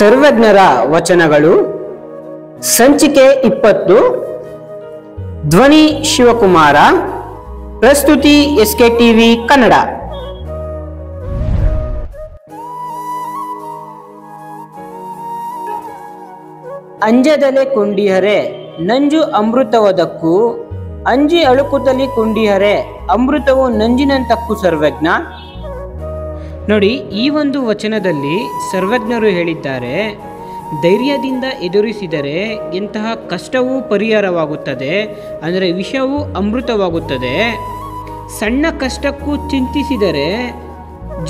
ಸರ್ವಜ್ಞರ ವಚನಗಳು. ಸಂಚಿಕೆ ಇಪ್ಪತ್ತು. ಧ್ವನಿ ಶಿವಕುಮಾರ. ಪ್ರಸ್ತುತಿ ಎಸ್ಕೆ ಟಿವಿ ಕನ್ನಡ. ಅಂಜದಲೆ ಕುಂಡಿಹರೆ, ನಂಜು ಅಮೃತವದಕ್ಕೂ. ಅಂಜಿ ಅಳುಕುತಲಿ ಕುಂಡಿಹರೆ, ಅಮೃತವು ನಂಜಿನಂತಕ್ಕೂ ಸರ್ವಜ್ಞ. ನೋಡಿ, ಈ ಒಂದು ವಚನದಲ್ಲಿ ಸರ್ವಜ್ಞರು ಹೇಳಿದ್ದಾರೆ, ಧೈರ್ಯದಿಂದ ಎದುರಿಸಿದರೆ ಎಂತಹ ಕಷ್ಟವೂ ಪರಿಹಾರವಾಗುತ್ತದೆ, ಅಂದರೆ ವಿಷವೂ ಅಮೃತವಾಗುತ್ತದೆ. ಸಣ್ಣ ಕಷ್ಟಕ್ಕೂ ಚಿಂತಿಸಿದರೆ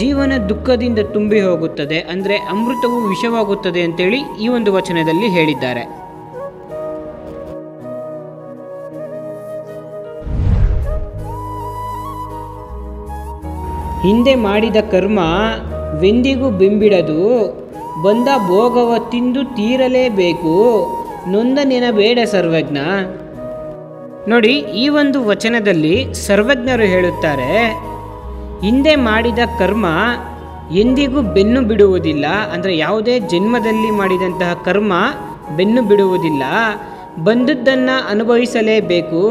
ಜೀವನ ದುಃಖದಿಂದ ತುಂಬಿ ಹೋಗುತ್ತದೆ, ಅಂದರೆ ಅಮೃತವು ವಿಷವಾಗುತ್ತದೆ ಅಂತೇಳಿ ಈ ಒಂದು ವಚನದಲ್ಲಿ ಹೇಳಿದ್ದಾರೆ. ಹಿಂದೆ ಮಾಡಿದ ಕರ್ಮ ವೆಂದಿಗೂ ಬಿಂಬಿಡದು, ಬಂದ ಭೋಗವ ತಿಂದು ತೀರಲೇಬೇಕು, ನೊಂದ ನೆನಬೇಡ ಸರ್ವಜ್ಞ. ನೋಡಿ, ಈ ಒಂದು ವಚನದಲ್ಲಿ ಸರ್ವಜ್ಞರು ಹೇಳುತ್ತಾರೆ, ಹಿಂದೆ ಮಾಡಿದ ಕರ್ಮ ಎಂದಿಗೂ ಬೆನ್ನು ಬಿಡುವುದಿಲ್ಲ, ಅಂದರೆ ಯಾವುದೇ ಜನ್ಮದಲ್ಲಿ ಮಾಡಿದಂತಹ ಕರ್ಮ ಬೆನ್ನು ಬಿಡುವುದಿಲ್ಲ, ಬಂದದ್ದನ್ನು ಅನುಭವಿಸಲೇಬೇಕು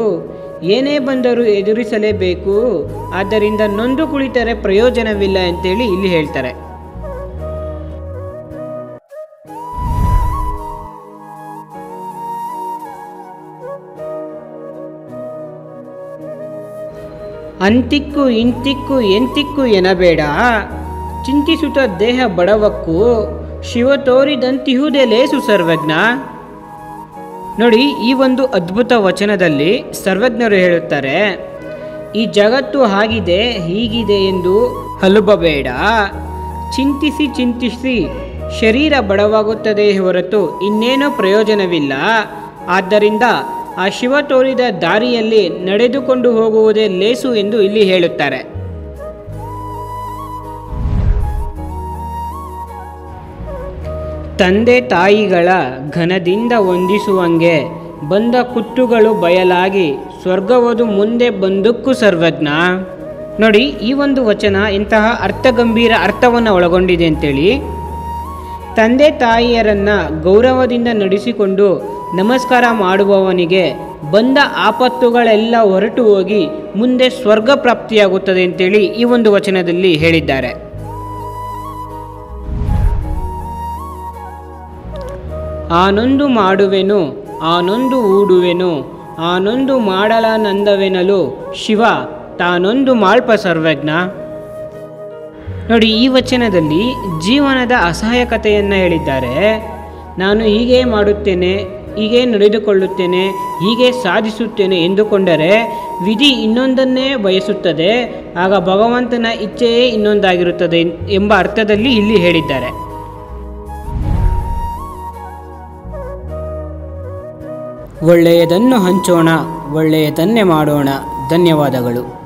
ಏನೇ ಬಂದರೂ ಎದುರಿಸಲೇಬೇಕು. ಆದ್ದರಿಂದ ನೊಂದು ಕುಳಿತರೆ ಪ್ರಯೋಜನವಿಲ್ಲ ಅಂತೇಳಿ ಇಲ್ಲಿ ಹೇಳ್ತಾರೆ. ಅಂತಿಕ್ಕು ಇಂತಿಕ್ಕು ಎಂತಿಕ್ಕು ಎನಬೇಡ. ಚಿಂತಿಸುತ್ತ ದೇಹ ಬಡವಕ್ಕೂ ಶಿವ ತೋರಿದಂತಿಹುದೆಲೇ ಸುಸರ್ವಜ್ಞ ಸರ್ವಜ್ಞ. ನೋಡಿ, ಈ ಒಂದು ಅದ್ಭುತ ವಚನದಲ್ಲಿ ಸರ್ವಜ್ಞರು ಹೇಳುತ್ತಾರೆ, ಈ ಜಗತ್ತು ಹಾಗಿದೆ, ಹೀಗಿದೆ ಎಂದು ಹಲುಬಬೇಡ. ಚಿಂತಿಸಿ ಚಿಂತಿಸಿ, ಶರೀರ ಬಡವಾಗುತ್ತದೆ ಹೊರತು ಇನ್ನೇನೂ ಪ್ರಯೋಜನವಿಲ್ಲ. ಆದ್ದರಿಂದ ಆ ಶಿವ ತೋರಿದ ದಾರಿಯಲ್ಲಿ ನಡೆದುಕೊಂಡು ಹೋಗುವುದೇ ಲೇಸು ಎಂದು ಇಲ್ಲಿ ಹೇಳುತ್ತಾರೆ. ತಂದೆ ತಾಯಿಗಳ ಘನದಿಂದ ವಂದಿಸುವಂಗೆ ಬಂದ ಕುತ್ತುಗಳು ಬಯಲಾಗಿ ಸ್ವರ್ಗವದು ಮುಂದೆ ಬಂದಕ್ಕೂ ಸರ್ವಜ್ಞ. ನೋಡಿ, ಈ ಒಂದು ವಚನ ಇಂತಹ ಅರ್ಥಗಂಭೀರ ಅರ್ಥವನ್ನು ಒಳಗೊಂಡಿದೆ ಅಂತೇಳಿ. ತಂದೆ ತಾಯಿಯರನ್ನು ಗೌರವದಿಂದ ನಡೆಸಿಕೊಂಡು ನಮಸ್ಕಾರ ಮಾಡುವವನಿಗೆ ಬಂದ ಆಪತ್ತುಗಳೆಲ್ಲ ಹೊರಟು ಹೋಗಿ ಮುಂದೆ ಸ್ವರ್ಗ ಪ್ರಾಪ್ತಿಯಾಗುತ್ತದೆ ಅಂತೇಳಿ ಈ ಒಂದು ವಚನದಲ್ಲಿ ಹೇಳಿದ್ದಾರೆ. ಆನೊಂದು ಮಾಡುವೆನು, ಆನೊಂದು ಊಡುವೆನು, ಆನೊಂದು ಮಾಡಲಾನಂದವೆನಲು ಶಿವ ತಾನೊಂದು ಮಾಳ್ಪ ಸರ್ವಜ್ಞ. ನೋಡಿ, ಈ ವಚನದಲ್ಲಿ ಜೀವನದ ಅಸಹಾಯಕತೆಯನ್ನು ಹೇಳಿದ್ದಾರೆ. ನಾನು ಹೀಗೆ ಮಾಡುತ್ತೇನೆ, ಹೀಗೆ ನಡೆದುಕೊಳ್ಳುತ್ತೇನೆ, ಹೀಗೆ ಸಾಧಿಸುತ್ತೇನೆ ಎಂದುಕೊಂಡರೆ ವಿಧಿ ಇನ್ನೊಂದನ್ನೇ ಬಯಸುತ್ತದೆ, ಆಗ ಭಗವಂತನ ಇಚ್ಛೆಯೇ ಇನ್ನೊಂದಾಗಿರುತ್ತದೆ ಎಂಬ ಅರ್ಥದಲ್ಲಿ ಇಲ್ಲಿ ಹೇಳಿದ್ದಾರೆ. ಒಳ್ಳೆಯದನ್ನು ಹಂಚೋಣ ಒಳ್ಳೆಯದನ್ನೇ ಮಾಡೋಣ. ಧನ್ಯವಾದಗಳು.